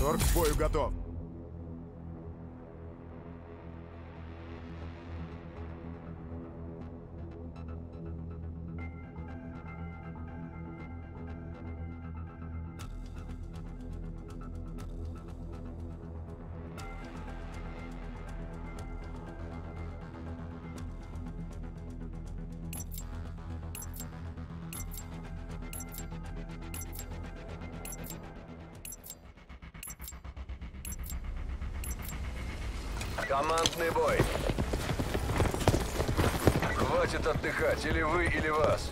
Шор к бою готов. Захватили вы или вас?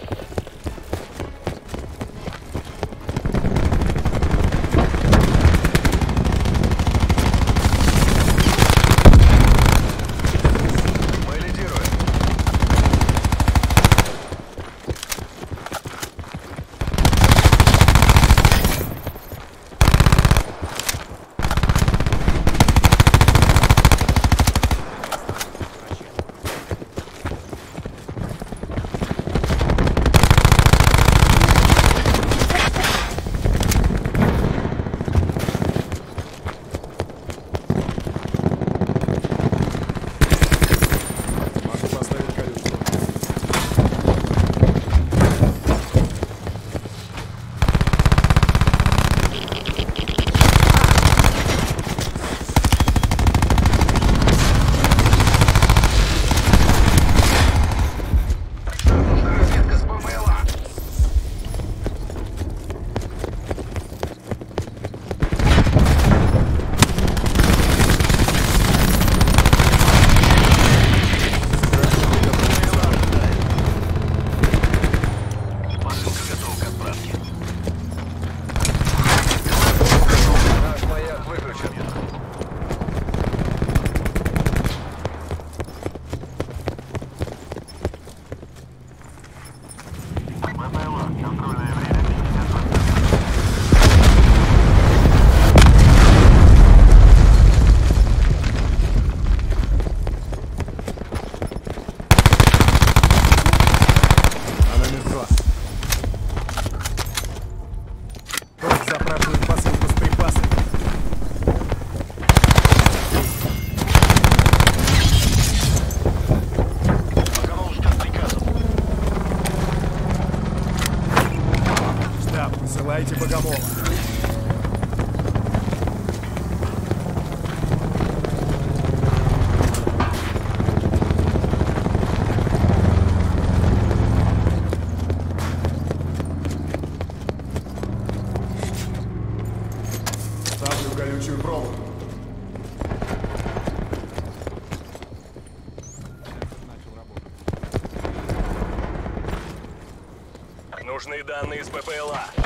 данные с ППЛА.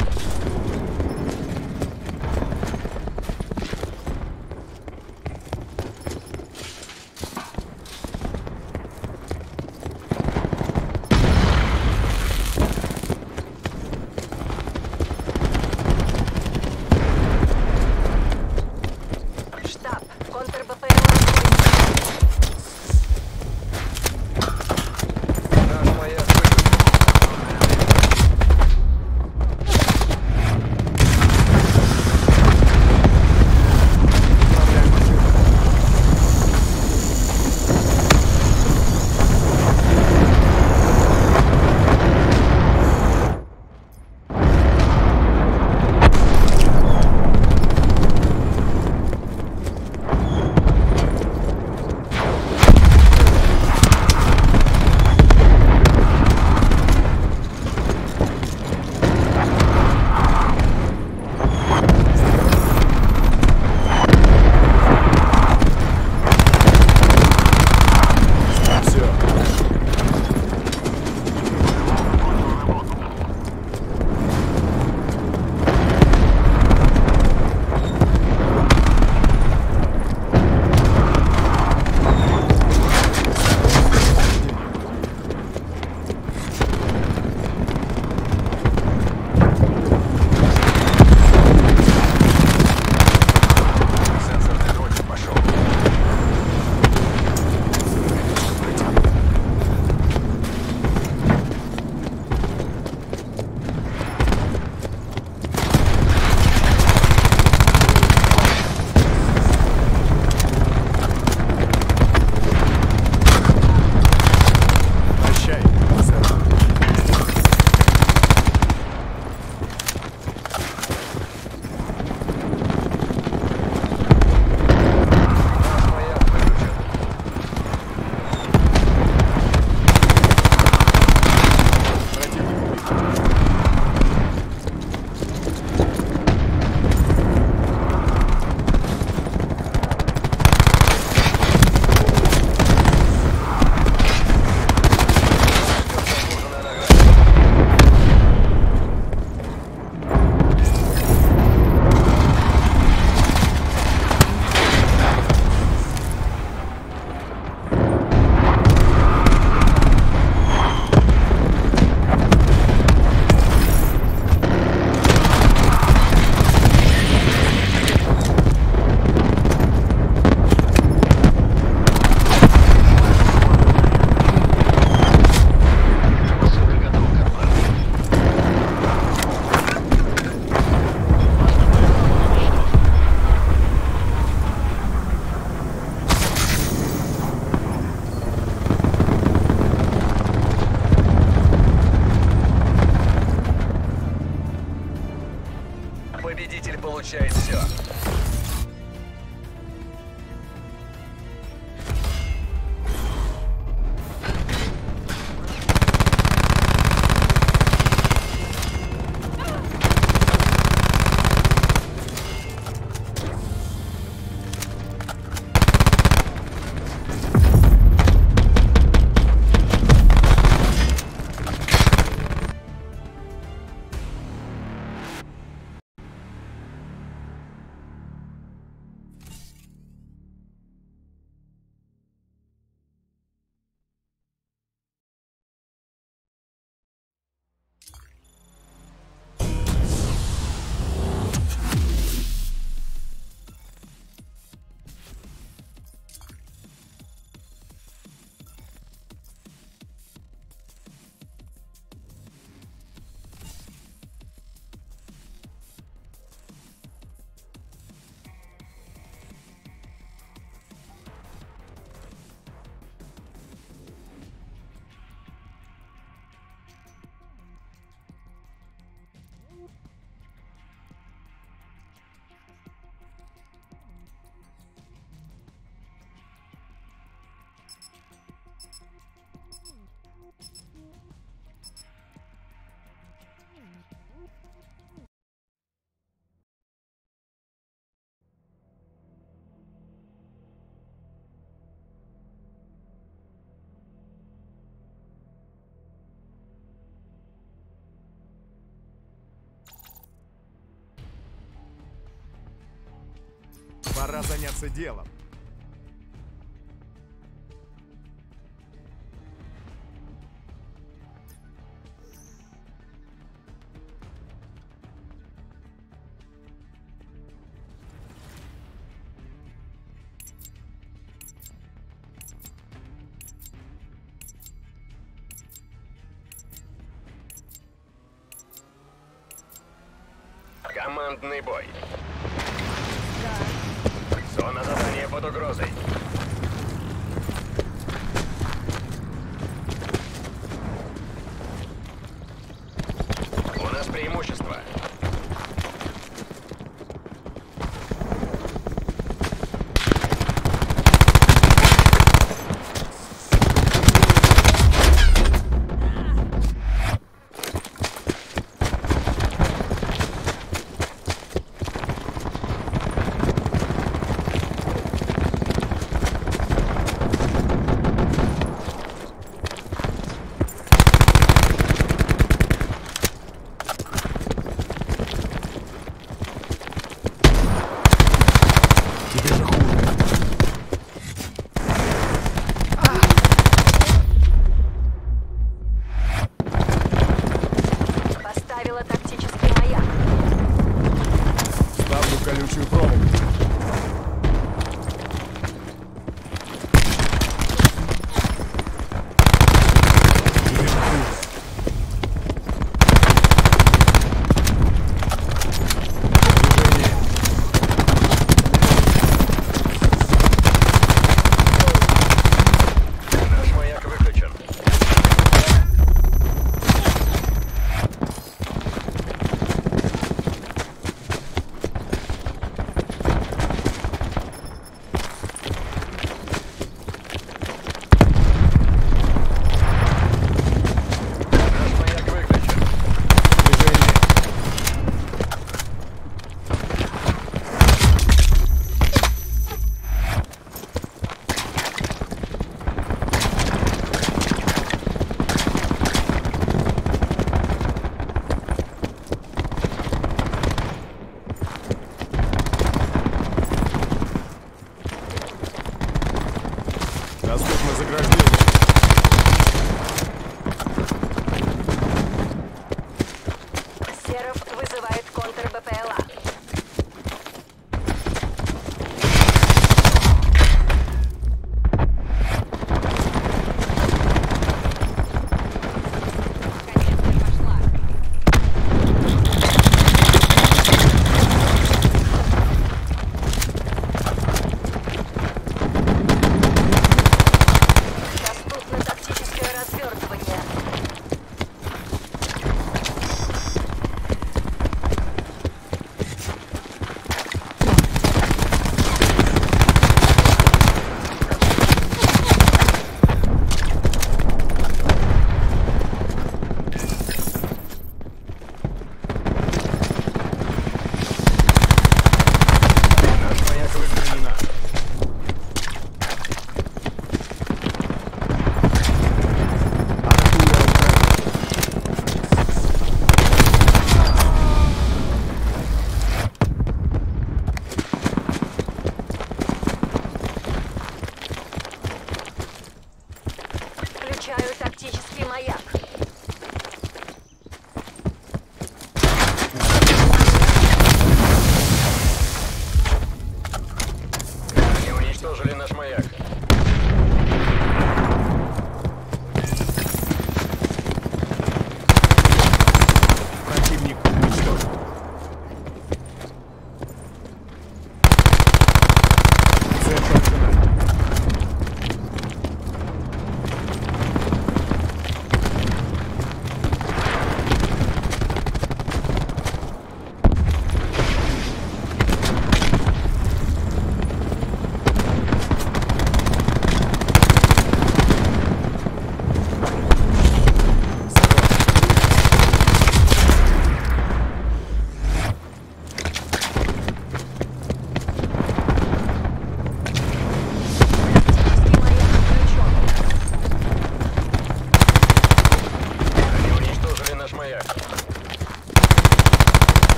Пора заняться делом.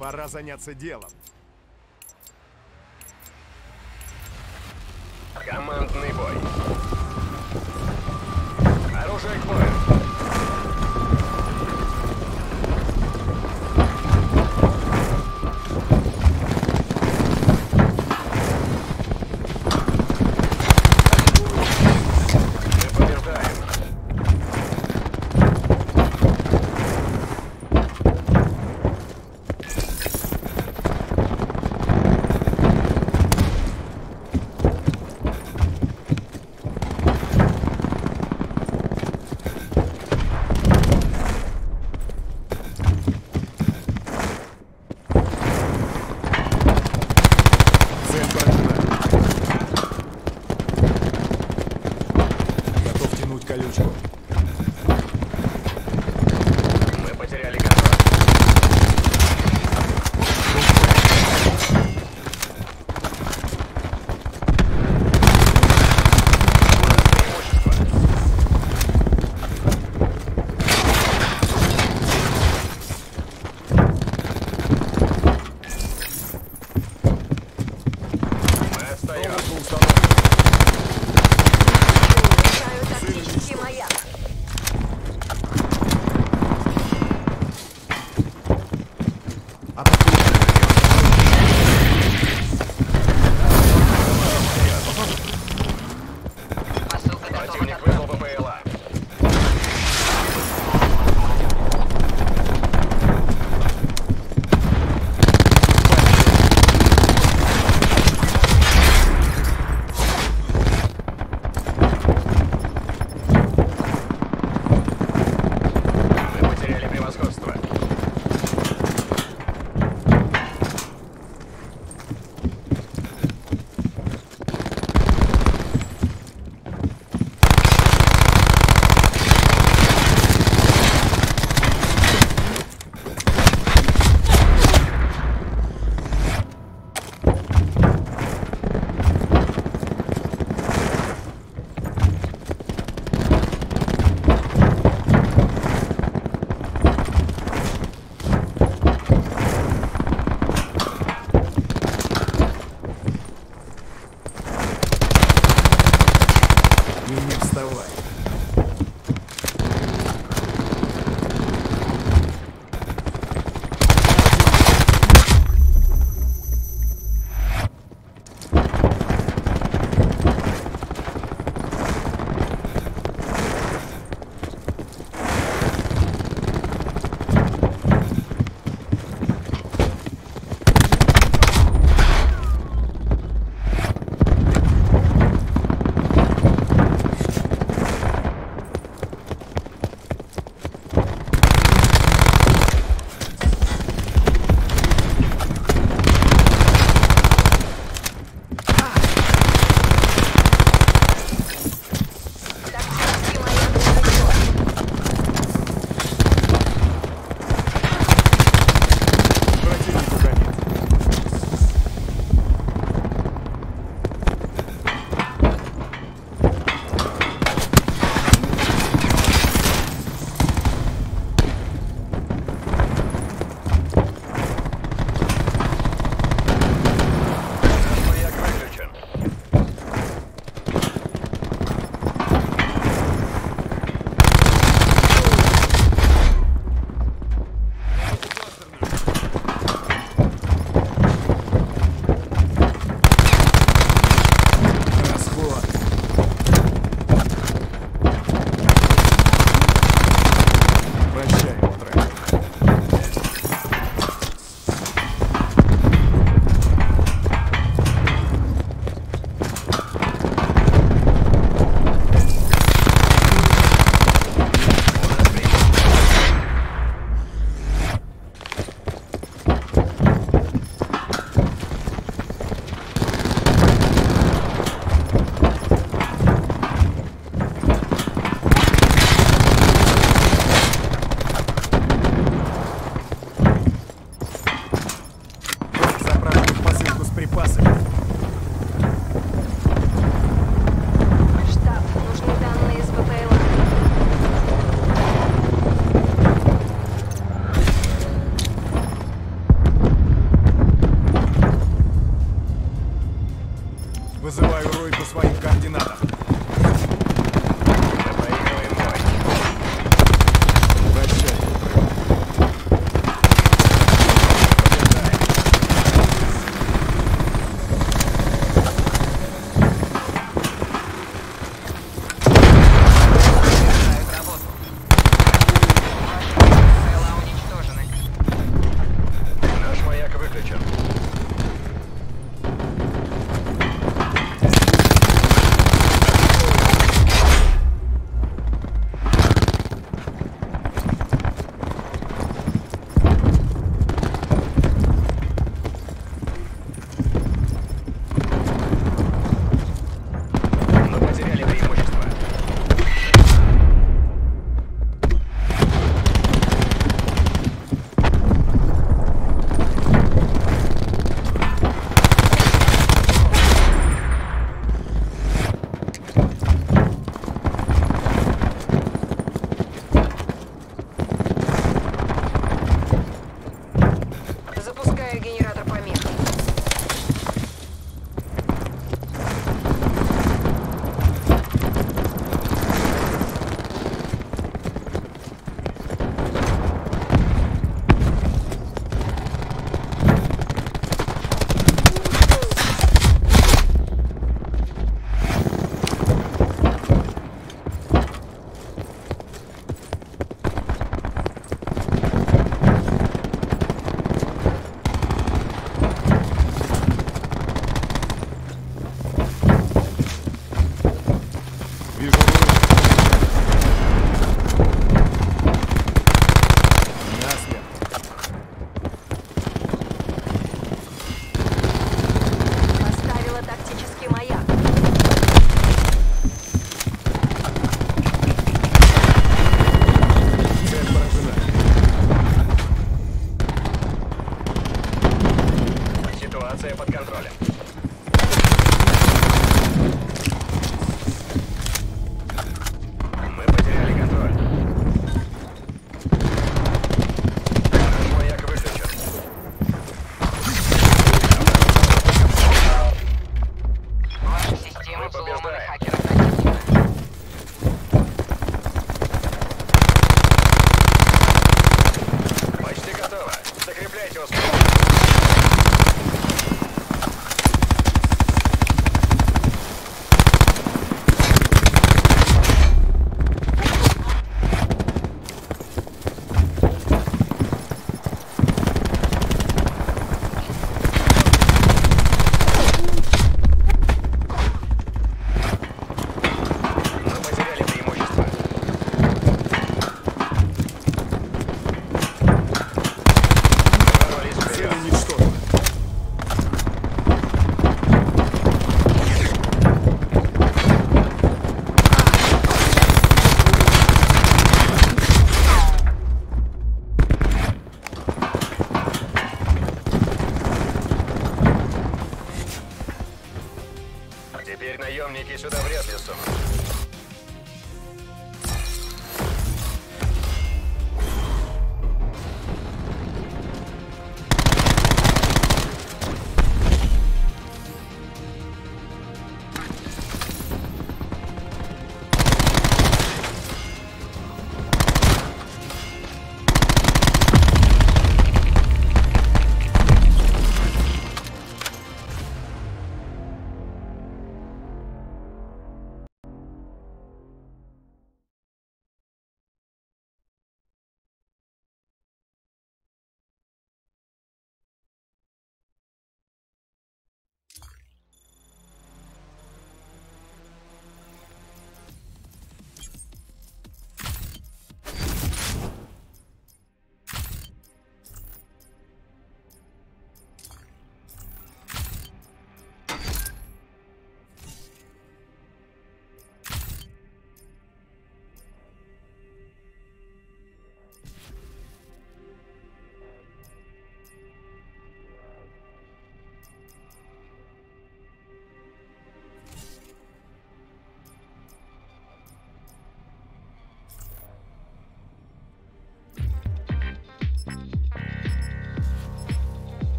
Пора заняться делом. Командный бой. Оружие к бою. по своим координатам.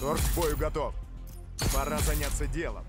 Торг к бою готов. Пора заняться делом.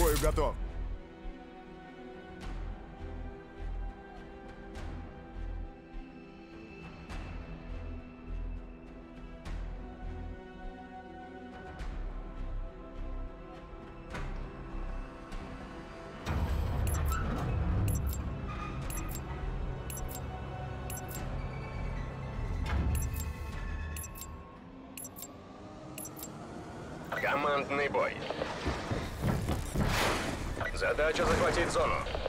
бою готов. Командный бой. Задача захватить зону.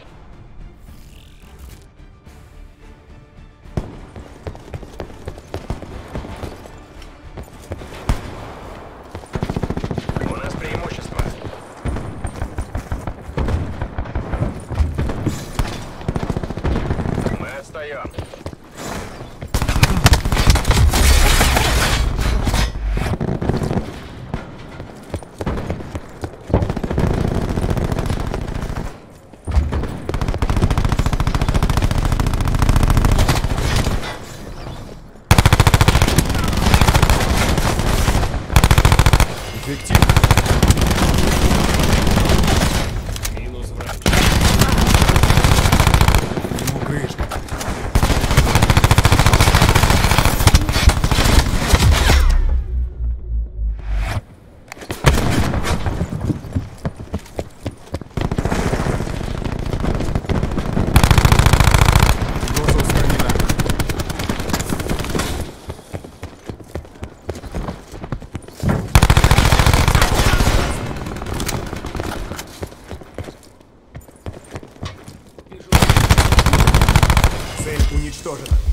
уничтожена.